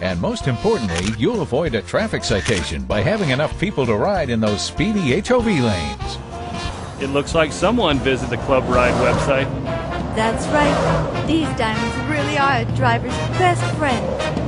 and most importantly, you'll avoid a traffic citation by having enough people to ride in those speedy HOV lanes. It looks like someone visited the Club Ride website. That's right. These diamonds really are a driver's best friend.